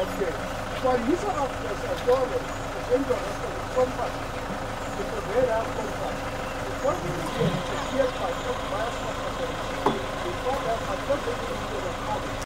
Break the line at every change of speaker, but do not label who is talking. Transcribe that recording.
Okay. Qualiza as autores, fazendo a restauração compacta. De primeira a compacta. De forma que o que é para compacta, de forma a compacta,